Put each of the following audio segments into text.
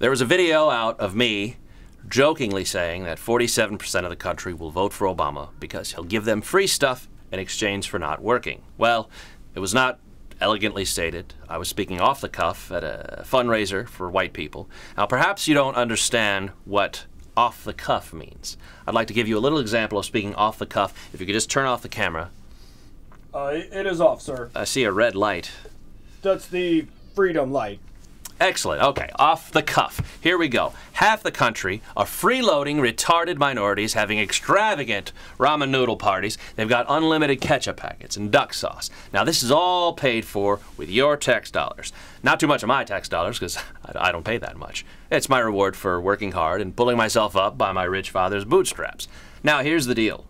There was a video out of me jokingly saying that 47% of the country will vote for Obama because he'll give them free stuff in exchange for not working. Well, it was not elegantly stated. I was speaking off the cuff at a fundraiser for white people. Now, perhaps you don't understand what off the cuff means. I'd like to give you a little example of speaking off the cuff. If you could just turn off the camera. Uh, it is off, sir. I see a red light. That's the freedom light. Excellent. Okay, off the cuff. Here we go. Half the country are freeloading retarded minorities having extravagant ramen noodle parties. They've got unlimited ketchup packets and duck sauce. Now, this is all paid for with your tax dollars. Not too much of my tax dollars because I don't pay that much. It's my reward for working hard and pulling myself up by my rich father's bootstraps. Now, here's the deal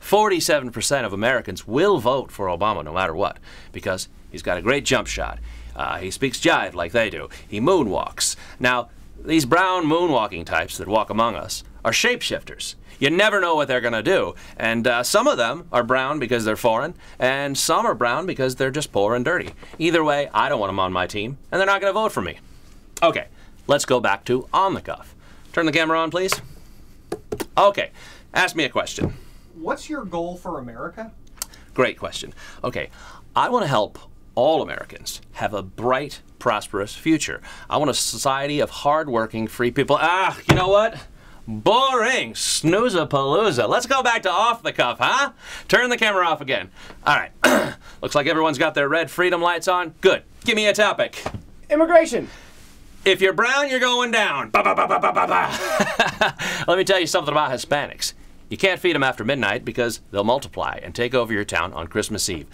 47% of Americans will vote for Obama no matter what because he's got a great jump shot. Uh, he speaks jive like they do. He moonwalks. Now, these brown moonwalking types that walk among us are shapeshifters. You never know what they're going to do. And uh, some of them are brown because they're foreign, and some are brown because they're just poor and dirty. Either way, I don't want them on my team, and they're not going to vote for me. Okay, let's go back to on the cuff. Turn the camera on, please. Okay, ask me a question. What's your goal for America? Great question. Okay, I want to help all Americans have a bright, prosperous future. I want a society of hardworking, free people. Ah, you know what? Boring. Snooze-a-palooza. Let's go back to off the cuff, huh? Turn the camera off again. All right. Looks like everyone's got their red freedom lights on. Good. Give me a topic. Immigration. If you're brown, you're going down. Ba, ba, ba, Let me tell you something about Hispanics. You can't feed them after midnight because they'll multiply and take over your town on Christmas Eve.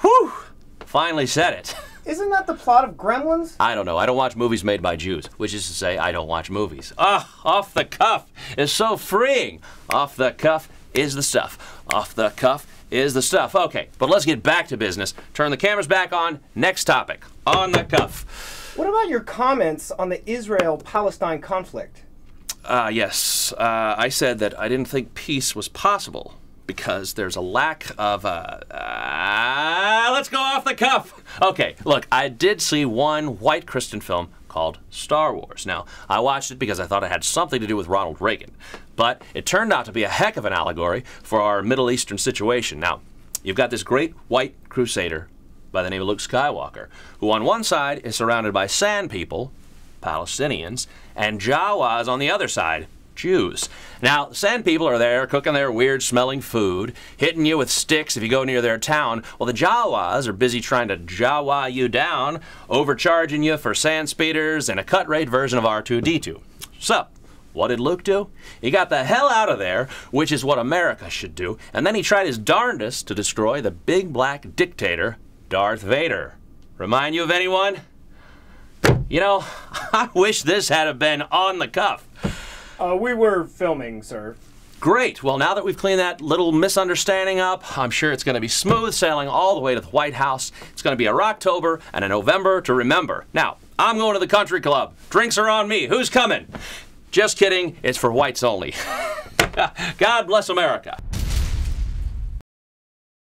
Whew! Finally said it. Isn't that the plot of Gremlins? I don't know. I don't watch movies made by Jews, which is to say, I don't watch movies. Ah, off the cuff is so freeing. Off the cuff is the stuff. Off the cuff is the stuff. Okay, but let's get back to business. Turn the cameras back on. Next topic. On the cuff. What about your comments on the Israel Palestine conflict? Uh, yes. Uh, I said that I didn't think peace was possible because there's a lack of. Uh, uh, let's go off the cuff. Okay, look, I did see one white Christian film called Star Wars. Now, I watched it because I thought it had something to do with Ronald Reagan, but it turned out to be a heck of an allegory for our Middle Eastern situation. Now, you've got this great white crusader by the name of Luke Skywalker, who on one side is surrounded by sand people, Palestinians, and Jawas on the other side, Jews. Now, sand people are there cooking their weird smelling food, hitting you with sticks if you go near their town. Well, the Jawas are busy trying to Jawa you down, overcharging you for sand speeders and a cut rate version of R2D2. So, what did Luke do? He got the hell out of there, which is what America should do, and then he tried his darndest to destroy the big black dictator, Darth Vader. Remind you of anyone? You know, I wish this had have been on the cuff. Uh, we were filming, sir. Great. Well, now that we've cleaned that little misunderstanding up, I'm sure it's going to be smooth sailing all the way to the White House. It's going to be a Rocktober and a November to remember. Now, I'm going to the country club. Drinks are on me. Who's coming? Just kidding. It's for whites only. God bless America.